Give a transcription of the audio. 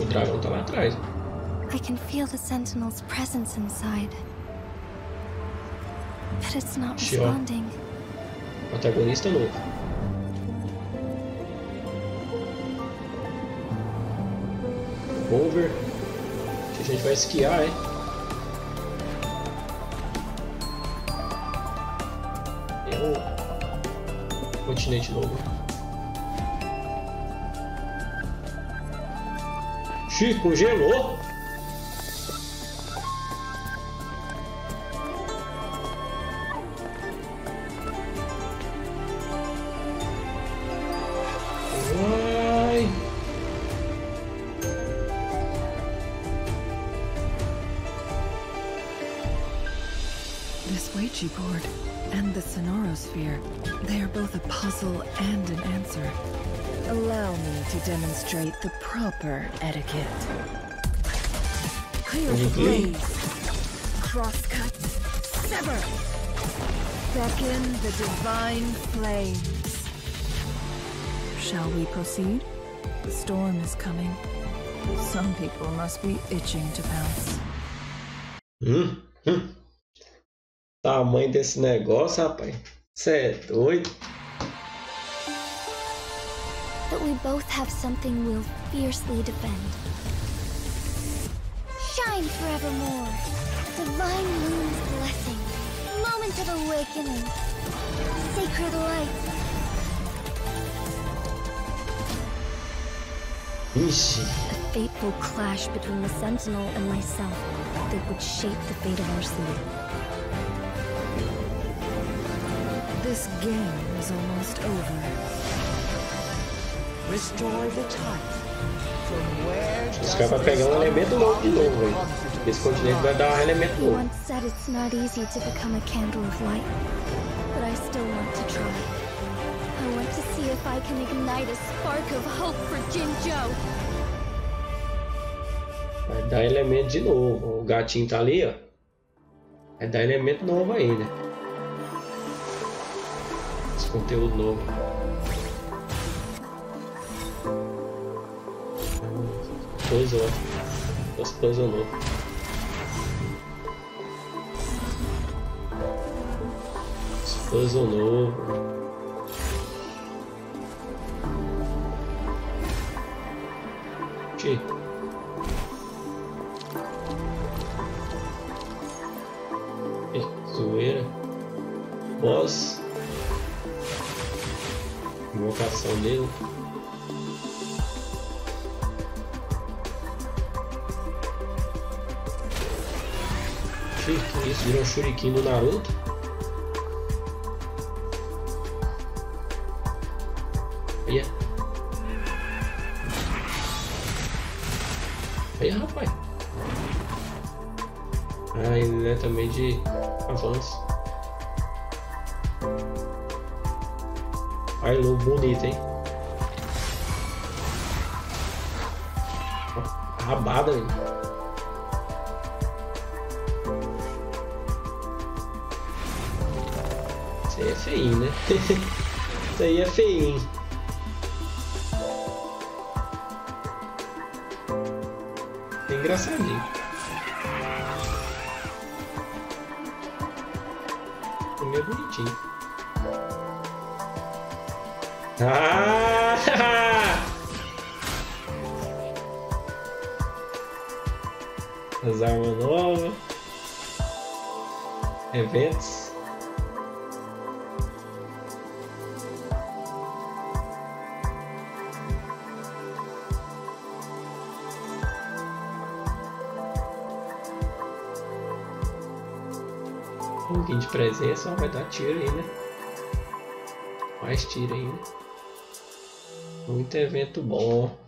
O dragão tá lá atrás. I can feel the Sentinel's presence inside. But it's not responding. Protagonista novo. Over. A gente vai esquiar, hein? O continente novo. Xiii, congelou! This board and the Sonoro sphere, they are both a puzzle and an answer. Allow me to demonstrate the proper etiquette. Clear the mm-hmm. blaze. Crosscut. Sever. Beckon the divine flames. Shall we proceed? The storm is coming. Some people must be itching to pounce. Hum, hum. Tamanho desse negócio, rapaz. Você é doido? But we both have something we'll fiercely defend. Shine forevermore. Divine moon's blessing. Moment of awakening. Sacred light. Ixi. A fateful clash between the Sentinel and myself that would shape the fate of our city. This game is almost over. Os caras vão pegar um elemento novo de novo, velho. confidence Esse continente vai dar um elemento novo. once said it's not easy to become a candle of light, but I still want to try. I want to see if I can ignite a spark of hope for Jinzhou. Vai dar elemento de novo. O gatinho tá ali, ó. Vai dar elemento novo ainda. Esse conteúdo novo. Puzzle, ó. Os puzzle novo. Os puzzle novo. Que? Ih, zoeira. Boss. Invocação dele. Que isso? Virou um shuriken do Naruto? Olha. Aí, rapaz. Ah, ele é também de avanço. Ai, lobo bonito, hein? Rabada, velho. Isso aí é feinho, né? Isso aí é feinho. É engraçadinho. O meu é bonitinho. Ah! As armas novas. Eventos. Um pouquinho de presença, ó, vai dar tiro aí, né? Mais tiro ainda. Muito evento bom.